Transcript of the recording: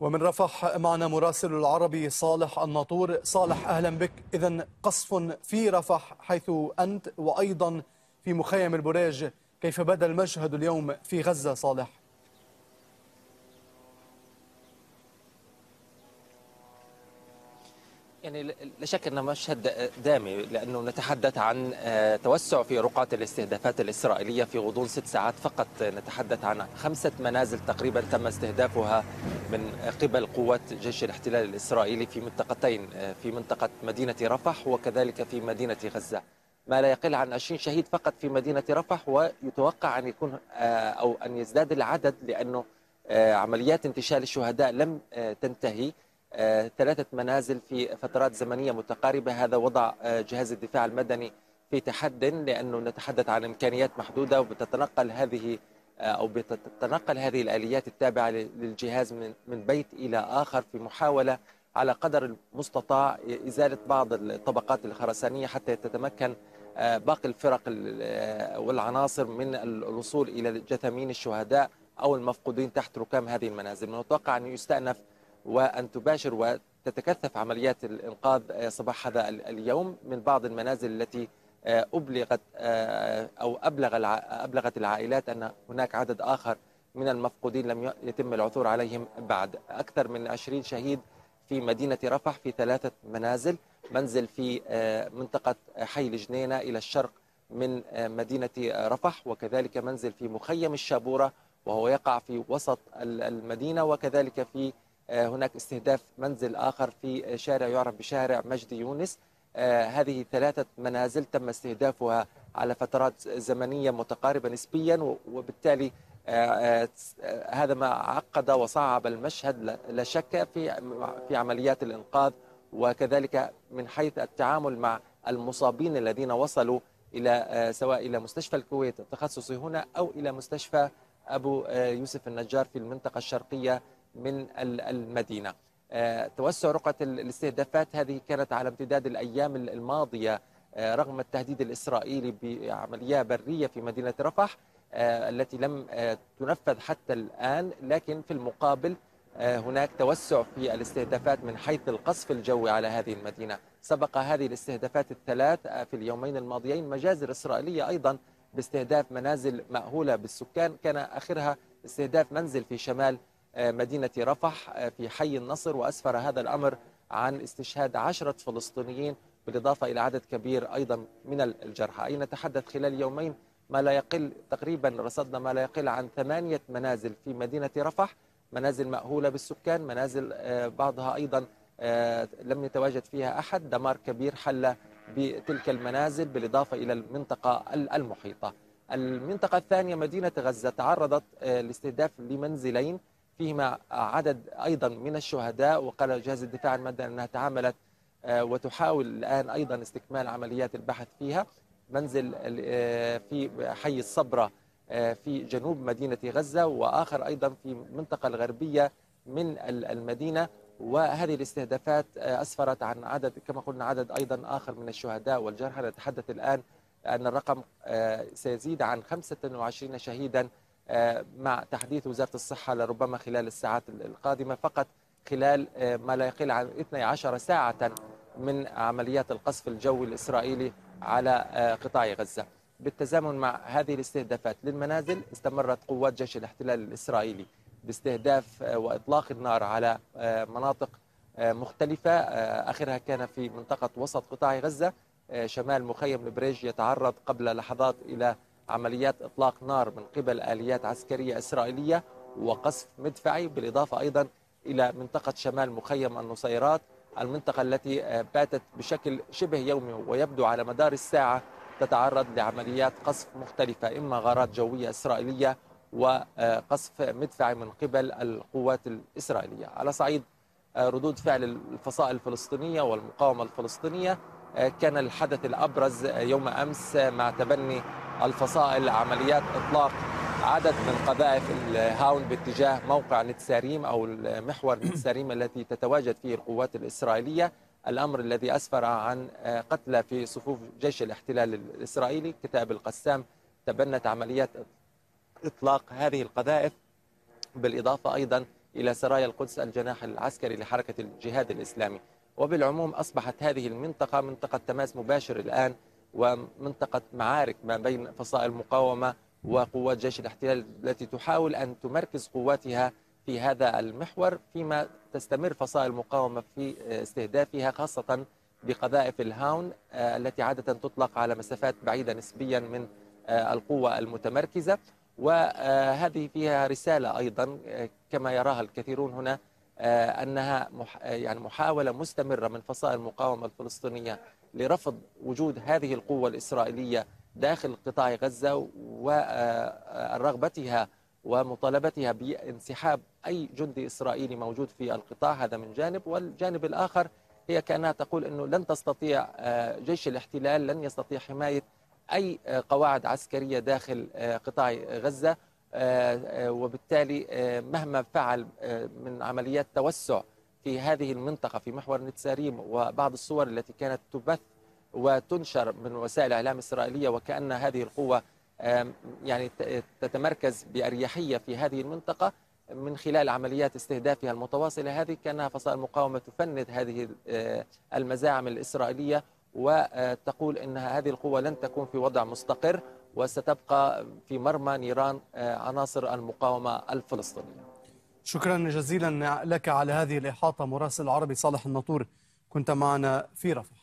ومن رفح معنا مراسل العربي صالح الناطور. صالح أهلا بك. إذا قصف في رفح حيث أنت وأيضا في مخيم البريج. كيف بدا المشهد اليوم في غزة صالح؟ يعني لا شك أنه مشهد دامي لأنه نتحدث عن توسع في رقعة الاستهدافات الإسرائيلية في غضون ست ساعات فقط. نتحدث عن خمسة منازل تقريبا تم استهدافها من قبل قوات جيش الاحتلال الإسرائيلي في منطقتين في منطقة مدينة رفح وكذلك في مدينة غزة. ما لا يقل عن 20 شهيد فقط في مدينة رفح ويتوقع أن يكون أو أن يزداد العدد لأنه عمليات انتشال الشهداء لم تنتهي. ثلاثة منازل في فترات زمنية متقاربة. هذا وضع جهاز الدفاع المدني في تحد لأنه نتحدث عن إمكانيات محدودة وبتتنقل هذه أو بتتنقل هذه الآليات التابعة للجهاز من بيت إلى آخر في محاولة على قدر المستطاع إزالة بعض الطبقات الخرسانية حتى تتمكن باقي الفرق والعناصر من الوصول إلى جثامين الشهداء أو المفقودين تحت ركام هذه المنازل. من المتوقع أن يستأنف وأن تباشر وتتكثف عمليات الإنقاذ صباح هذا اليوم من بعض المنازل التي أبلغت أو أبلغ أبلغت العائلات أن هناك عدد آخر من المفقودين لم يتم العثور عليهم بعد. أكثر من 20 شهيد في مدينة رفح في ثلاثة منازل منزل في منطقة حي الجنينة إلى الشرق من مدينة رفح وكذلك منزل في مخيم الشابورة وهو يقع في وسط المدينة وكذلك في هناك استهداف منزل آخر في شارع يعرف بشارع مجدي يونس. هذه ثلاثة منازل تم استهدافها على فترات زمنية متقاربة نسبيا وبالتالي هذا ما عقد وصعب المشهد. لا شك في في عمليات الإنقاذ وكذلك من حيث التعامل مع المصابين الذين وصلوا إلى سواء إلى مستشفى الكويت التخصصي هنا أو إلى مستشفى أبو يوسف النجار في المنطقة الشرقية من المدينة. توسع رقعة الاستهدافات هذه كانت على امتداد الأيام الماضية رغم التهديد الإسرائيلي بعملية برية في مدينة رفح التي لم تنفذ حتى الآن. لكن في المقابل هناك توسع في الاستهدافات من حيث القصف الجوي على هذه المدينة. سبق هذه الاستهدافات الثلاث في اليومين الماضيين مجازر إسرائيلية أيضا باستهداف منازل مأهولة بالسكان. كان آخرها استهداف منزل في شمال مدينة رفح في حي النصر وأسفر هذا الأمر عن استشهاد عشرة فلسطينيين بالإضافة إلى عدد كبير أيضا من الجرحى. أي نتحدث خلال يومين ما لا يقل تقريبا رصدنا ما لا يقل عن ثمانية منازل في مدينة رفح منازل مأهولة بالسكان منازل بعضها أيضا لم يتواجد فيها أحد دمار كبير حل بتلك المنازل بالإضافة إلى المنطقة المحيطة. المنطقة الثانية مدينة غزة تعرضت لاستهداف لمنزلين فيهما عدد أيضا من الشهداء وقال جهاز الدفاع المدني أنها تعاملت وتحاول الآن أيضا استكمال عمليات البحث فيها. منزل في حي الصبرة في جنوب مدينة غزة وآخر أيضا في المنطقة الغربية من المدينة. وهذه الاستهدافات أسفرت عن عدد كما قلنا عدد أيضا آخر من الشهداء والجرحى. نتحدث الآن أن الرقم سيزيد عن 25 شهيدا مع تحديث وزارة الصحة لربما خلال الساعات القادمة فقط خلال ما لا يقل عن 12 ساعة من عمليات القصف الجوي الإسرائيلي على قطاع غزة. بالتزامن مع هذه الاستهدافات للمنازل استمرت قوات جيش الاحتلال الإسرائيلي باستهداف وإطلاق النار على مناطق مختلفة. آخرها كان في منطقة وسط قطاع غزة. شمال مخيم البريج يتعرض قبل لحظات إلى عمليات إطلاق نار من قبل آليات عسكرية إسرائيلية وقصف مدفعي بالإضافة أيضا إلى منطقة شمال مخيم النصيرات المنطقة التي باتت بشكل شبه يومي ويبدو على مدار الساعة تتعرض لعمليات قصف مختلفة إما غارات جوية إسرائيلية وقصف مدفعي من قبل القوات الإسرائيلية. على صعيد ردود فعل الفصائل الفلسطينية والمقاومة الفلسطينية كان الحدث الأبرز يوم أمس مع تبني الفصائل عمليات إطلاق عدد من قذائف الهاون باتجاه موقع نتساريم أو محور نتساريم التي تتواجد فيه القوات الإسرائيلية. الأمر الذي أسفر عن قتلى في صفوف جيش الاحتلال الإسرائيلي كتاب القسام. تبنت عمليات إطلاق هذه القذائف بالإضافة أيضا إلى سرايا القدس الجناح العسكري لحركة الجهاد الإسلامي. وبالعموم أصبحت هذه المنطقة منطقة تماس مباشر الآن ومنطقة معارك ما بين فصائل المقاومة وقوات جيش الاحتلال التي تحاول أن تمركز قواتها في هذا المحور فيما تستمر فصائل المقاومة في استهدافها خاصة بقذائف الهاون آه، التي عادة تطلق على مسافات بعيدة نسبيا من آه، القوة المتمركزة. وهذه فيها رسالة أيضا آه، كما يراها الكثيرون هنا أنها يعني محاولة مستمرة من فصائل المقاومة الفلسطينية لرفض وجود هذه القوة الإسرائيلية داخل قطاع غزة ورغبتها ومطالبتها بانسحاب أي جندي إسرائيلي موجود في القطاع. هذا من جانب. والجانب الآخر هي كأنها تقول أنه لن تستطيع آه، جيش الاحتلال لن يستطيع حماية أي آه، قواعد عسكرية داخل آه، قطاع غزة. وبالتالي مهما فعل من عمليات توسع في هذه المنطقة في محور نتساريم وبعض الصور التي كانت تبث وتنشر من وسائل الإعلام الإسرائيلية وكأن هذه القوة يعني تتمركز بأريحية في هذه المنطقة من خلال عمليات استهدافها المتواصلة هذه كأنها فصائل المقاومة تفند هذه آه، المزاعم الإسرائيلية وتقول أن هذه القوة لن تكون في وضع مستقر وستبقى في مرمى نيران آه، عناصر المقاومة الفلسطينية. شكرا جزيلا لك على هذه الإحاطة مراسل العربي صالح الناطور كنت معنا في رفح.